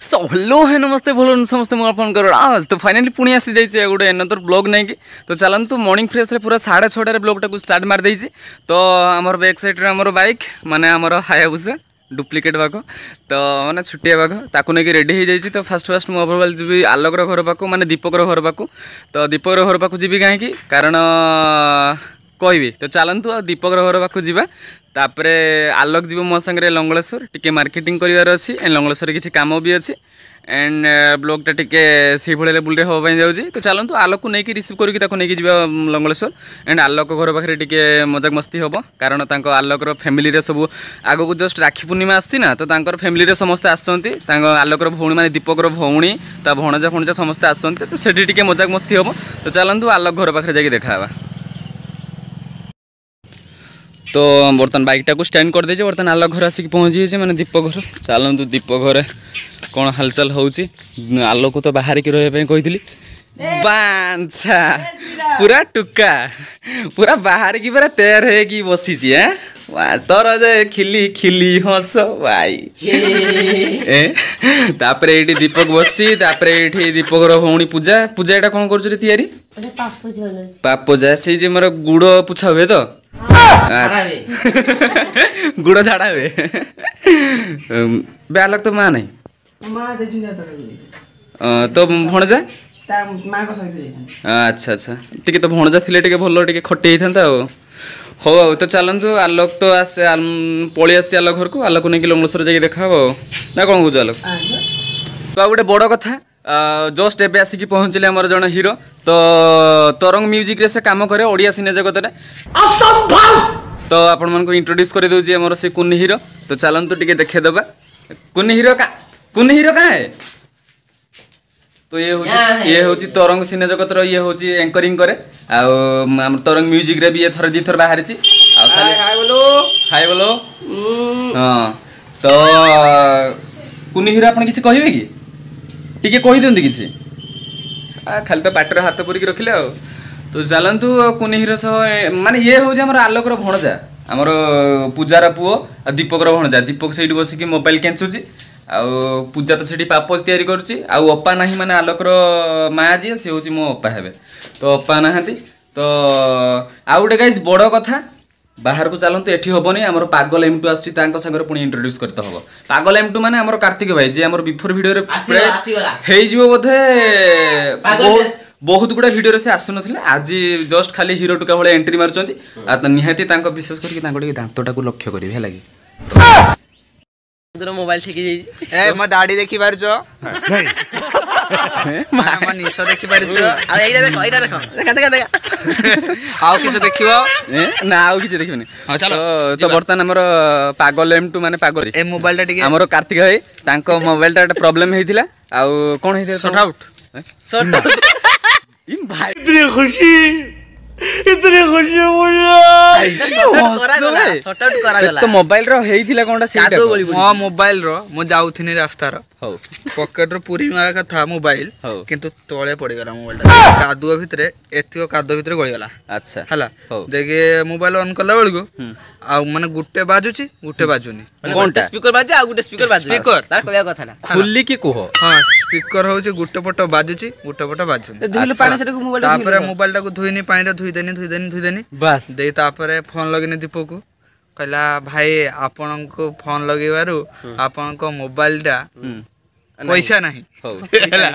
So hello है नमस्ते भोल समस्ते मोर फोन करो आज तो फाइनाली पुणी ଗୋଟେ जाइए गोटे एनदर ब्लग नहीं कि तो चलतु मर्निंग फ्रेस पूरा साढ़े छटार ब्लगटा को स्टार्ट मारदे तो आमर बैक सैड्रे आम बैक मैंने आमर हायाबुसा ডুপ্লিকেট পাখ তো মানে ছুটিয়া পাখ তাকে নিয়ে ଫାଷ୍ଟ হয়ে যাই তো ফার্স্ট ফার্স্ট মু অভরওয়াল যাবি আলোকর ঘর পাখ মানে দীপকর ঘর পাখ তো দীপকর ঘর পাখ କହିବେ ତ ଚାଲନ୍ତୁ ଆଉ ଦୀପକର ଘର ପାଖକୁ ଯିବା ତାପରେ ଆଲୋକ ଯିବ ମୋ ସାଙ୍ଗରେ ଲଙ୍ଗଳେଶ୍ୱର ଟିକେ ମାର୍କେଟିଂ କରିବାର ଅଛି ଏଣ୍ଡ ଲଙ୍ଗଳେଶ୍ୱରରେ କିଛି କାମ ବି ଅଛି ଏଣ୍ଡ ବ୍ଲଗ୍ଟା ଟିକେ ସେଇଭଳି ଲେବୁଲ୍ରେ ହେବା ପାଇଁ ଯାଉଛି ତ ଚାଲନ୍ତୁ ଆଲୋକକୁ ନେଇକି ରିସିଭ୍ କରିକି ତାକୁ ନେଇକି ଯିବା ଲଙ୍ଗଳେଶ୍ୱର ଏଣ୍ଡ ଆଲୋକ ଘର ପାଖରେ ଟିକେ ମଜାକ ମସ୍ତି ହେବ କାରଣ ତାଙ୍କ ଆଲୋକର ଫ୍ୟାମିଲିରେ ସବୁ ଆଗକୁ ଜଷ୍ଟ ରାକ୍ଷୀ ପୂର୍ଣ୍ଣିମା ଆସୁଛି ନା ତ ତାଙ୍କର ଫ୍ୟାମିଲିରେ ସମସ୍ତେ ଆସିଛନ୍ତି ତାଙ୍କ ଆଲୋକର ଭଉଣୀ ମାନେ ଦୀପକର ଭଉଣୀ ତା ଭଣଜା ଫଣଜା ସମସ୍ତେ ଆସିଛନ୍ତି ତ ସେଠି ଟିକେ ମଜାକ ମସ୍ତି ହେବ ତ ଚାଲନ୍ତୁ ଆଲୋକ ଘର ପାଖରେ ଯାଇକି ଦେଖା ହେବା তো ବର୍ତ୍ତମାନ ବାଇକ୍ଟାକୁ ଷ୍ଟାଣ୍ଡ କରିଦେଇଛି ବର୍ତ୍ତମାନ ଆଲୋକ ଘରେ ଆସିକି ପହଞ୍ଚିଯାଇଛି ମାନେ ଦୀପ ଘର ଚାଲନ୍ତୁ ଦୀପ ଘରେ କ'ଣ ହାଲଚାଲ ହେଉଛି ଆଲୋକୁ ତ ବାହାରିକି ରହିବା ପାଇଁ କହିଥିଲି ବାଞ୍ଛା ପୁରା ଟୁକା ପୁରା ବାହାରିକି ପୁରା ତେର ହେଇକି ବସିଛି ଆଁ ତୋର ଯେ ଖିଲି ଖିଲି ହସ ଭାଇ ଏ ତାପରେ ଏଇଠି ଦୀପକ ବସିଛି ତାପରେ ଏଇଠି ଦୀପକର ଭଉଣୀ ପୂଜା ପୂଜା ଏଇଟା କ'ଣ କରୁଛନ୍ତି ତିଆରି ପାପୋଜା ସେଇ ଯେ ମୋର ଗୁଡ଼ ପୁଛା ହୁଏ ତ গুড় ছাড়াবে ব্যালক তো মা নাই তো ভণজা আচ্ছা আচ্ছা ଟିକେ ତ ଭଣଜା ଥିଲେ ଟିକେ ଭଲ ଟିକେ ଖଟି ହେଇଥାନ୍ତା ଆଉ ହଉ ଆଉ ତ ଚାଲନ୍ତୁ ଆଲୋକ ତ ଆସେ ପଳେଇ ଆସି ଆଲୋକ ଘରକୁ ଆଲୋକ ନେଇକି ଲଙ୍ଗଳେଶ୍ୱର ଯାଇକି ଦେଖା ହବ ଆଉ ନା କ'ଣ କହୁଛୁ ଆଲୋକ ତ ଆଉ ଗୋଟେ ବଡ଼ କଥା ଜଷ୍ଟ ଏବେ ଆସିକି ପହଞ୍ଚିଲେ ଆମର ଜଣେ ହିରୋ ତ ତରଙ୍ଗ ମ୍ୟୁଜିକରେ ସେ କାମ କରେ ଓଡ଼ିଆ ସିନେ ଜଗତରେ ତ ଆପଣମାନଙ୍କୁ ଇଣ୍ଟ୍ରୋଡ୍ୟୁସ୍ କରିଦେଉଛି ଆମର ସେ କୁନି ହିରୋ ତ ଚାଲନ୍ତୁ ଟିକେ ଦେଖେଇଦେବା କୁନି ହିରୋ କୁନି ହିରୋ କାଁ তো ইয়ে হচ্ছে ইয়ে হচ্ছে তরঙ্গ সিনে জগতর ইয়ে হচ্ছে অ্যাঙ্করিং করে আর আমার তরঙ্গ মিউজিক রে বি এ থরে দুই থর বাহারিছি আর খালি হাই বলো হাই বলো হ্যাঁ তো কুনি হিরো আপনি কিছু কহিবে কি ଟିକେ କହିଦିଅନ୍ତି କିଛି ଖାଲି ତ ପାଟିରେ ହାତ ପୁରିକି ରଖିଲେ ଆଉ ତ ଚାଲନ୍ତୁ କୁନି ହିରୋ ସହ ମାନେ ଇଏ ହେଉଛି ଆମର ଆଲୋକର ଭଣଜା ଆମର ପୂଜାର ପୁଅ ଆଉ ଦୀପକର ଭଣଜା ଦୀପକ ସେଇଠି ବସିକି ମୋବାଇଲ କେଞ୍ଚୁଛି ଆଉ ପୂଜା ତ ସେଠି ପାପୋଜ ତିଆରି କରୁଛି ଆଉ ଅପା ନାହିଁ ମାନେ ଆଲୋକର ମାଆ ଯିଏ ସେ ହେଉଛି ମୋ ଅପା ହେବେ ତ ଅପା ନାହାନ୍ତି ତ ଆଉ ଗୋଟେ ଗାଇସ୍ ବଡ଼ କଥା ବାହାରକୁ ଚାଲନ୍ତୁ ଏଠି ହେବନି ଆମର ପାଗଲ ଏମ୍ ଟୁ ଆସୁଛି ତାଙ୍କ ସାଙ୍ଗରେ ପୁଣି ଇଣ୍ଟ୍ରୋଡ୍ୟୁସ୍ କରିତେ ହେବ ପାଗଲ ଏମ୍ ଟୁ ମାନେ ଆମର କାର୍ତ୍ତିକ ଭାଇ ଯିଏ ଆମର ବିଫୋର ଭିଡ଼ିଓରେ ହେଇଯିବ ବୋଧେ ବହୁତ ଗୁଡ଼ାଏ ଭିଡ଼ିଓରେ ସେ ଆସୁନଥିଲେ ଆଜି ଜଷ୍ଟ ଖାଲି ହିରୋ ଟୁକା ଭଳିଆ ଏଣ୍ଟ୍ରି ମାରୁଛନ୍ତି ଆଉ ନିହାତି ତାଙ୍କ ବିଶେଷ କରିକି ତାଙ୍କ ଟିକେ ଦାନ୍ତଟାକୁ ଲକ୍ଷ୍ୟ କରିବି ହେଲା କି ମୋବାଇଲ ଶିଖି ଯାଇଛି ମୋ ଦାଢ଼ି ଦେଖିପାରୁଛ ମା ନିଶ ଦେଖିପାରୁଛୁ ଆଉ ଏଇଟା ଦେଖ ଏଇଟା ଦେଖ ଦେଖା ଦେଖା ଦେଖା ଆଉ କିଛି ଦେଖିବ ନା ଆଉ କିଛି ଦେଖିବନି ହଁ ଚାଲ ତ ବର୍ତ୍ତମାନ ଆମର ପାଗ ଲେମ୍ ଟୁ ମାନେ ପାଗ ଏ ମୋବାଇଲଟା ଟିକେ ଆମର କାର୍ତ୍ତିକ ଭାଇ ତାଙ୍କ ମୋବାଇଲଟା ଗୋଟେ ପ୍ରୋବ୍ଲେମ୍ ହେଇଥିଲା ଆଉ କ'ଣ ହେଇଥିଲା ସଟ୍ ଆଉଟ୍ ସଟ୍ ଆଉଟ୍ ଭାଇ ଖୁସି ଏଥିରେ ଖୁସି ତ ମୋବାଇଲର ହେଇଥିଲା କଣଟା ସେଇଟା ହଁ ମୋବାଇଲର ମୁଁ ଯାଉଥିଲି ରାସ୍ତାର ହଉ ପକେଟର ପୁରୀ ମାରିବା କଥା ମୋବାଇଲ କିନ୍ତୁ ତଳେ ପଡିଗଲା ମୋବାଇଲଟା କାଦୁଅ ଭିତରେ ଏତିକ କାଦୁଅ ଭିତରେ ଗଳିଗଲା ଆଚ୍ଛା ହେଲା ଯାଇକି ମୋବାଇଲ ଅନ୍ କଲା ବେଳକୁ ଆଉ ମାନେ ଗୋଟେ ବାଜୁଛି ଗୋଟେ ବାଜୁନି ଘଣ୍ଟା ସ୍ପିକର ବାଜୁ ଆଉ ଗୋଟେ ସ୍ପିକର ବାଜୁ ସ୍ପିକର ତାର କହିବା କଥା ନା ଖୋଲିକି କୁହ ହଁ ସ୍ପିକର ହଉଛି ଗୋଟେ ପଟ ବାଜୁଛି ଗୋଟେ ପଟ ବାଜୁନି ତାପରେ ମୋବାଇଲଟାକୁ ଧୋଇନି ପାଣିରେ ଧୋଇ ଧୋଇଦେନି ଧୋଇଦେନି ଧୋଇଦେନି ବାସ୍ ଦେଇ ତାପରେ ଫୋନ୍ ଲଗେଇନି ଦୀପକୁ କହିଲା ଭାଇ ଆପଣଙ୍କୁ ଫୋନ୍ ଲଗେଇବାରୁ ଆପଣଙ୍କ ମୋବାଇଲଟା ପଇସା ନାହିଁ ତୋ ମୋବାଇଲରେ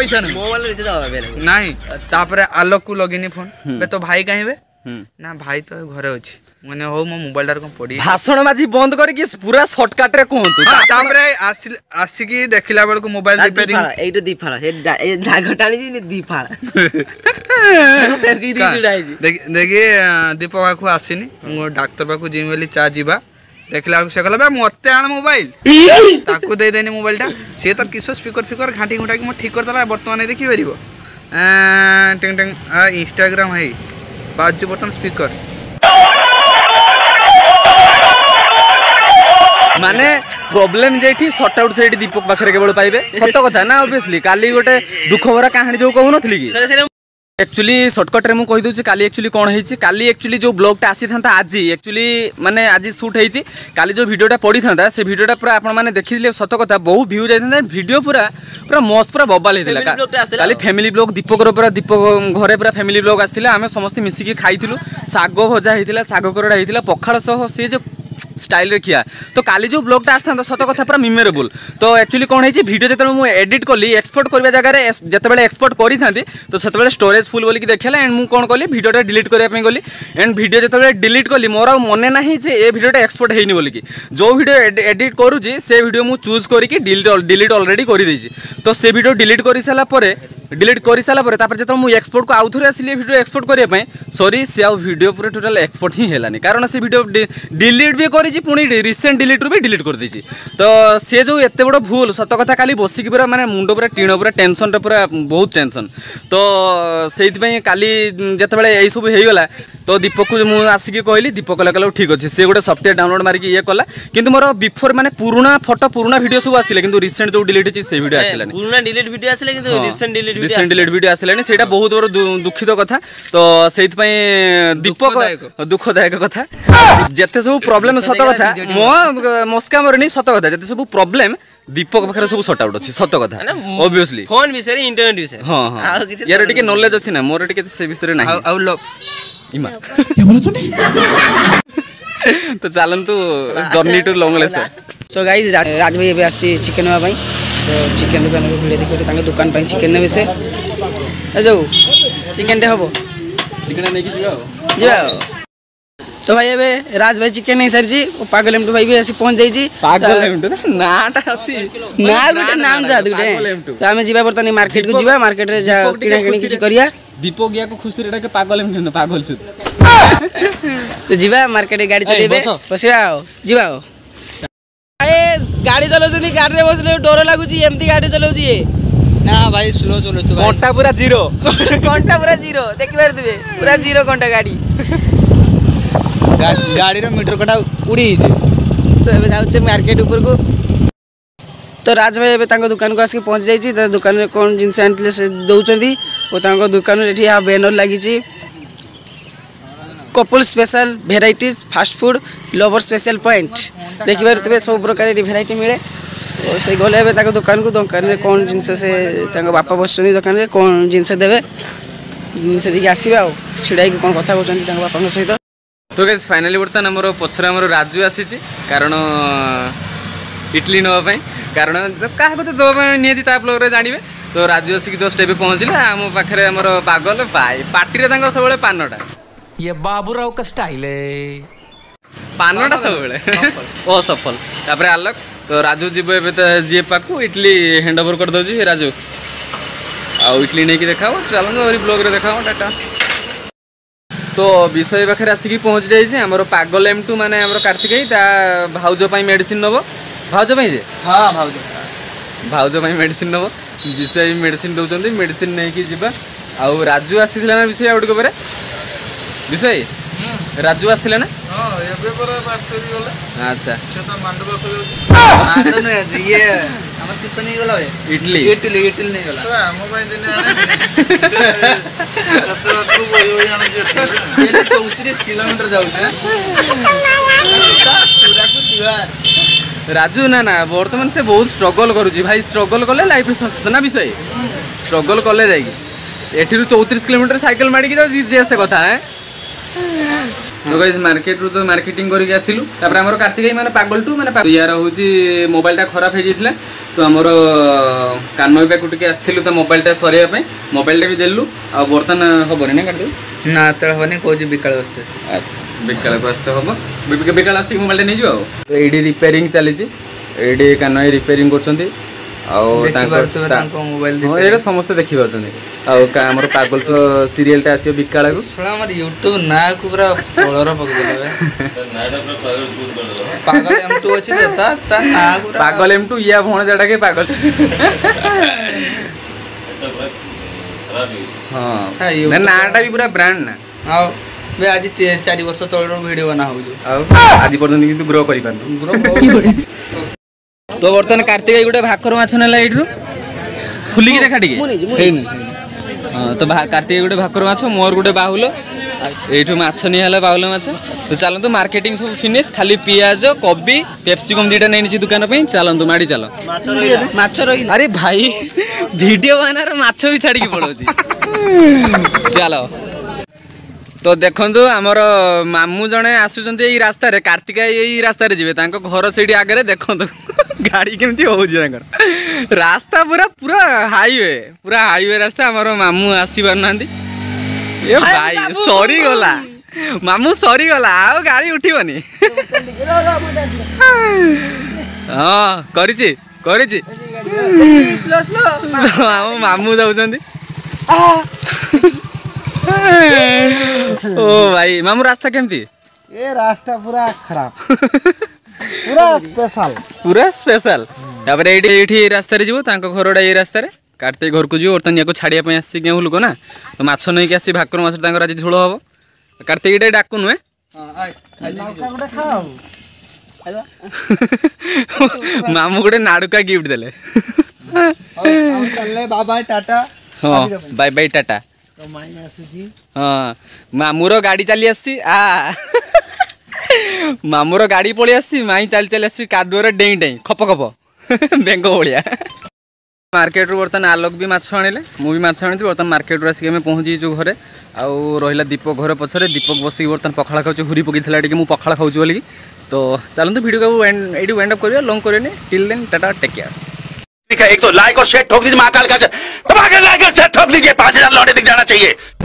ପଇସା ନାହିଁ ନାହିଁ ତାପରେ ଆଲୋକକୁ ଲଗେଇନି ଫୋନ୍ ତୋ ଭାଇ କାହିଁବେ ନା ଭାଇ ତ ଘରେ ଅଛି ମାନେ ହଉ ମୋ ମୋବାଇଲଟା କ'ଣ ପଡ଼ି ଭାଷଣ ବାଜି ବନ୍ଦ କରିକି ପୁରା ସର୍ଟକଟ୍ରେ କୁହନ୍ତୁ ତାପରେ ଆସିକି ଦେଖିଲା ବେଳକୁ ମୋବାଇଲ ରିପେୟାରିଂ ଏଇଟା ଦି ଫାଳ ସେ ଦାଗ ଟାଣିଛି ଦି ଫାଳ ଦେଖି ଦୀପ ପାଖକୁ ଆସିନି ମୁଁ ଡାକ୍ତର ପାଖକୁ ଯିବି ବୋଲି ଚା ଯିବା ଦେଖିଲା ବେଳକୁ ସେ କହିଲା ବା ମୋତେ ଆଣ ମୋବାଇଲ ତାକୁ ଦେଇଦେନି ମୋବାଇଲଟା ସିଏ ତାର କିସ ସ୍ପିକର ଫିକର ଘାଣ୍ଟି ଘୁଣ୍ଟାକି ମୁଁ ଠିକ୍ କରିଦେଲା ବର୍ତ୍ତମାନ ଦେଖିପାରିବ ଟିଙ୍ଗ ଟିଙ୍ଗ ଇନଷ୍ଟାଗ୍ରାମ ହେଇ ବାଜୁ ବର୍ତ୍ତମାନ ସ୍ପିକର মানে প্রোবলেম যেটি সর্ট আউট সেইটি দীপক পাখে কেবল পাইবে সত কথা না অবভিয়াসলি কালি গোটে দুঃখ ভরা কাহিনী যে কহুনথিলি কি একচুয়ালি সর্টকটরে মু কই দেউছি কালি একচুয়ালি কোন হইছি কালি একচুয়ালি যে ব্লগটা আসি থান্তা আজি একচুয়ালি মানে আজি শুট হইছি কালি যে ভিডিওটা পড়ি থান্তা সে ভিডিওটা পুরা আপন মানে দেখিলে সত কথা বহু ভিউ যাই থান্তা ভিডিও পুরা পুরা মস্ত পুরা ববাল হইতিলা কালি ফ্যামিলি ব্লগ দীপকর পুরা দীপক ঘরে পুরা ফ্যামিলি ব্লগ আসতিলা আমি সমস্ত মিশিকি খাইতিলু শাগ ভজা হইতিলা শাগ করড়া হইতিলা পখাল সহ সে যে স্টাইল খিয়া তো কালি যে ব্লগটা আসতে সত কথা পুরো মেমোরেবল তো একচুয়ালি কোণ হয়েছে ভিডিও যেত এডিট কলি এক্সপোর্ট করা জায়গায় যেতবে এক্সপোর্ট করে থাকে তো সেতবে স্টোরেজ ফুল বলি দেখা এন্ড মু কোণ কলি ভিডিওটা ডিলিট করা গলি এন্ড ভিডিও যেত ডিলিট কলি মোর মনে না যে এ ভিডিওটা এক্সপোর্ট হয়ে বলি যে ভিডিও এডিট করুছি সে ভিডিও মু চুজ করি ডিলিট অলরেডি করে দিয়েছি তো সে ভিডিও ডিলিট করে সারা পরে डिलीट कर सारापर जो मुझे एक्सपोर्ट को आउे आसली भिडियो एक्सपोर्ट करें सरी से आज भिड पर टोटाल एक्सपोर्ट ही कारण से भिड डिलीट भी कर रिसेंट डिलीट रू भी डिलीट कर दी तो सी जो एत बड़ भूल सतकता का बसिक पूरा मैंने मुंड पूरा टीण पूरा टेनसन पूरा बहुत टेनसन तो से सब हो तो दीपक को मुझे आसिक कहली दीपक कल ठीक अच्छे से गोटे सफ्टवेयर डाउनलोड मारिक ये कला कि मोर बिफोर मैंने पुराणा फटो पुराना भिड सब आसे कि रिसेंट जो डिलीट होती है भिडियो आसाना डिलीट भिडियो आसे कि रिसेंट डिलीट রিসেন্টলি লেট ভিডিও আসলানি সেটা হ্যাঁ। বহুত বড় দুঃখিত কথা তো সেইপাই দীপক দুঃখদায়ক কথা যেতে সব প্রোবলেম সত কথা মো মস্কামরে নি সত কথা যেতে সব প্রোবলেম দীপক পাখে সব সর্ট আউট আছে সত কথা অবভিয়াসলি মানে ফোন বিষয়ে ইন্টারনেট বিষয়ে হ্যাঁ হ্যাঁ ইয়ার টিকে নলেজ আছে না মোর টিকে সে বিষয়ে না আউ লভ ইমা তো চালন্তু journey to long lesson so guys Raj ভাই এবে আসছি চিকেন নেওয়া পাই চিকেন দোকানকে ভিড় দেখি তাঙ্ক দোকান পাই চিকেন নেবে সে যাও চিকেনটে হব চিকেন নেকি যা যা তো ভাই এবে রাজ ভাই চিকেন নেই সারিছি ও পাগল এমটু ভাই বি আসি পৌঁছ যাইছি পাগল এমটু নাটা আসি না গোটে নাম যা গোটে তো আমি যিবা বর্তমানে মার্কেট কু যিবা মার্কেট রে যা কিনা কিনি কিছু করিয়া দীপক গিয়াকে খুশি রেটাকে পাগল এমটু না পাগল চুত তো যিবা মার্কেটে গাড়ি চলাইবে বসিবা আও যিবা আও गाड़ी चला गाड़ी में बस ले डर लगुच गाड़ी चला ना भाई स्लो चलो घंटा पूरा जीरो घंटा पूरा जीरो देख पारे पूरा जीरो घंटा गाड़ी गाड़ी मीटर कटा उड़ी तो जाऊे मार्केट उपरक तो राज भाई एवं तक दुकान को आसिक पहुंची जा दुकान में कौन जिनस आनी दौरान दुकान ये बैनर लगी couple special varieties fast food lover special point দেখিপারে সব প্রকার এটি ভেরাইটি মিলে তো সেই গলে এবার তাকে দোকানকে দোকানের কোন জিনিস সে তাঁর বাপা বসছেন দোকানের কোন জিনিস দেবে সেদিকে আসবে আও ছিড়াইকি কোন কথা বলছেন তাঁর বাপাঙ্ক সহিত তো গেছে ফাইনালি বর্তমান আমার পছরে আমার রাজু আসিছি কারণ ইডলি নেওয়া কারণ কাহকে তো দেওয়া নিহতি তা ব্লগরে জাঁবে তো রাজু আসি জস্ট এবে পৌঁছলে আমার পাখে আমার পাগল পাটিরে তাঁর সবুলে পানটা ये बाबूराव का स्टाइल है ପାନଟା ସବୁବେଳେ ଓ ସଫଲ ତାପରେ ଆଲୋକ ତ ରାଜୁ ଯିବ ଏବେ ତ ଯିଏ ପାଖକୁ ଇଟଲି ହ୍ୟାଣ୍ଡ ଓଭର କରିଦେଉଛି ରାଜୁ ଆଉ ଇଟଲି ନେଇକି ଦେଖାବ ଚାଲନ୍ତୁ ଆହୁରି ବ୍ଲଗ୍ରେ ଦେଖାବ ଟାଟା ତ ବିଷୟ ପାଖରେ ଆସିକି ପହଞ୍ଚି ଯାଇଛି ଆମର ପାଗଲ ଏମ୍ ଟୁ ମାନେ ଆମର କାର୍ତ୍ତିକେଇ ତା ଭାଉଜ ପାଇଁ ମେଡ଼ିସିନ୍ ନେବ ଭାଉଜ ପାଇଁ ଯେ ହଁ ଭାଉଜ ଭାଉଜ ପାଇଁ ମେଡ଼ିସିନ୍ ନେବ ବିଷୟ ମେଡ଼ିସିନ୍ ଦେଉଛନ୍ତି ମେଡ଼ିସିନ୍ ନେଇକି ଯିବା ଆଉ ରାଜୁ ଆସିଥିଲା ନା ବିଷୟ ଆଉ ଟିକେ ପରେ ବିଷୟ ରାଜୁ ଆସିଥିଲେ ନା ଏବେ ପରା ରାଜୁ ଗଲେ ଆଚ୍ଛା ସେ ତ ମାଣ୍ଡବ ମାଣ୍ଡ ନୁହେଁ ଇଏ ଆମ ଟିଉସନ୍ ହେଇଗଲା ଇଡଲି ଇଡଲି ଇଡଲି ନେଇଗଲା ଆମ ପାଇଁ ଦିନେ ଆଣେ ଚଉତିରିଶ କିଲୋମିଟର ଯାଉଛି ରାଜୁ ନା ନା ବର୍ତ୍ତମାନ ସେ ବହୁତ ଷ୍ଟ୍ରଗଲ୍ କରୁଛି ଭାଇ ଷ୍ଟ୍ରଗଲ୍ କଲେ ଲାଇଫ୍ରେ ସକ୍ସେସ୍ ନା ବିଷୟ ଷ୍ଟ୍ରଗଲ୍ କଲେ ଯାଇକି ଏଠିରୁ ଚଉତିରିଶ କିଲୋମିଟର ସାଇକେଲ ମାଡ଼ିକି ଯାଉଛି ଯିଏ ସେ କଥା তো গাইজ মার্কেটরু তো মার্কেটিং করিকি আসিলু তারপরে আমার কার্তিকাই মানে পাগলটু মানে ইয়ার হচ্ছে মোবাইলটা খারাপ হয়ে যাইছিলা তো আমার কানময় পাখু টিকে আসিলু তো মোবাইলটা সরাইয়া পাই মোবাইলটা বি দেলু আর বর্তমান হবনি না কার্তিক না তো হবনি কৌছি বিকাল আসতে আচ্ছা বিকালকু আসতে হব বিকাল আসিকি মোবাইলটা নিয়ে যাও তো এইটি রিপেয়ারিং চালিছি এইটি কানময় রিপেয়ারিং করছেন ଆଉ ଏଇଟା ସମସ୍ତେ ଦେଖିପାରୁଛନ୍ତି ଆଉ ଆମର ପାଗଲ ତ ସିରିଏଲଟା ଆସିବ ବିକାଳକୁ ଆମର ୟୁଟ୍ୟୁବ ନାଁକୁ ପୁରା ଫଳର ପକେଇଦେଲେ ପାଗଲ ଏମ୍ ଟୁ ଅଛି ତା ତା ନାଁକୁ ପାଗଲ ଏମ୍ ଟୁ ଇୟା ଭଣଜାଟା କେ ପାଗଲ ହଁ ନାଁଟା ବି ପୁରା ବ୍ରାଣ୍ଡ ନା ଆଉ ବେ ଆଜି ଚାରି ବର୍ଷ ତଳର ଭିଡ଼ିଓ ବନା ହେଉଛି ଆଉ ଆଜି ପର୍ଯ୍ୟନ୍ତ କିନ୍ତୁ ଗ୍ରୋ କରିପାରୁନି ଗ୍ରୋ তো বর্তমানে কার্তিক এই গোটে ভাকর মাছ নেলা এইটু খুলিকি দেখা টিকে ହେଇନି ତ କାର୍ତ୍ତିକ ଗୋଟେ ଭାକୁର ମାଛ ମୋର ଗୋଟେ ବାହୁଲ ଏଇଠୁ ମାଛ ନିଆ ହେଲା ବାହୁଲ ମାଛ ତ ଚାଲନ୍ତୁ ମାର୍କେଟିଂ ସବୁ ଫିନିସ୍ ଖାଲି ପିଆଜ କୋବି ପେପ୍ସିକମ୍ ଦୁଇଟା ନେଇନିଛି ଦୋକାନ ପାଇଁ ଚାଲନ୍ତୁ ମାଡ଼ି ଚାଲ ମାଛ ଆରେ ଭାଇ ଭିଡ଼ିଓ ବାହାନାର ମାଛ ବି ଛାଡ଼ିକି ପଳାଉଛି ଚାଲ ତୋ ଦେଖନ୍ତୁ ଆମର ମାମୁଁ ଜଣେ ଆସୁଛନ୍ତି ଏଇ ରାସ୍ତାରେ କାର୍ତ୍ତିକା ଏଇ ରାସ୍ତାରେ ଯିବେ ତାଙ୍କ ଘର ସେଇଠି ଆଗରେ ଦେଖନ୍ତୁ ଗାଡ଼ି କେମିତି ହେଉଛି ତାଙ୍କର ରାସ୍ତା ପୁରା ପୁରା ହାଇୱେ ପୁରା ହାଇୱେ ରାସ୍ତା ଆମର ମାମୁଁ ଆସିପାରୁନାହାନ୍ତି ଏ ଭାଇ ସରିଗଲା ମାମୁଁ ସରିଗଲା ଆଉ ଗାଡ଼ି ଉଠିବନି ହଁ କରିଛି କରିଛି ଆମ ମାମୁଁ ଯାଉଛନ୍ତି ও ভাই মামু রাস্তা কেমতি এ রাস্তা পুরা খারাপ পুরা স্পেশাল পুরা স্পেশাল তারপরে এইটি এইটি এই রাস্তায় যাব তাঙ্ক ঘরটা এই রাস্তায় কার্তিক ঘরকু যাব বর্তমান ইয়াকু ছাড়িয়া পাই আসছি কেউ লোক না তো মাছ নেইকি আসি ভাকুর মাছ তাঙ্কর আজ ঝোল হব কার্তিক এটা ডাকু নুহে মামু গোটে নাড়ুকা গিফট দেলে বাবা টাটা হ্যাঁ বাই বাই টাটা ମାମୁର ଗାଡ଼ି ଚାଲି ଆସିଛି ଆ ମାମୁର ଗାଡ଼ି ପଳେଇ ଆସିଛି ମାଇଁ ଚାଲି ଚାଲି ଆସିଛି କାଦୁଅରେ ଡେଇଁ ଡେଇଁ ଖପ ଖପ ବେଙ୍ଗ ଭଳିଆ ମାର୍କେଟରୁ ବର୍ତ୍ତମାନ ଆଲୋକ ବି ମାଛ ଆଣିଲେ ମୁଁ ବି ମାଛ ଆଣିଛି ବର୍ତ୍ତମାନ ମାର୍କେଟରୁ ଆସିକି ଆମେ ପହଞ୍ଚିଛୁ ଘରେ ଆଉ ରହିଲା ଦୀପକ ଘର ପଛରେ ଦୀପକ ବସିକି ବର୍ତ୍ତମାନ ପଖାଳ ଖାଉଛି ହୁରି ପକାଇଥିଲା ଟିକେ ମୁଁ ପଖାଳ ଖାଉଛି ବୋଲିକି ତ ଚାଲନ୍ତୁ ଭିଡ଼ିଓକୁ ଏଇଠି ୱେଣ୍ଡ ଅପ୍ କରିବା ଲଙ୍ଗ୍ କରିବେନି till then tata take care एक तो लाइक और शेयर ठोक दीजिए महाकाल का दबाकर लाइक और शेयर ठोक दीजिए पांच हजार लौटे दिख जाना चाहिए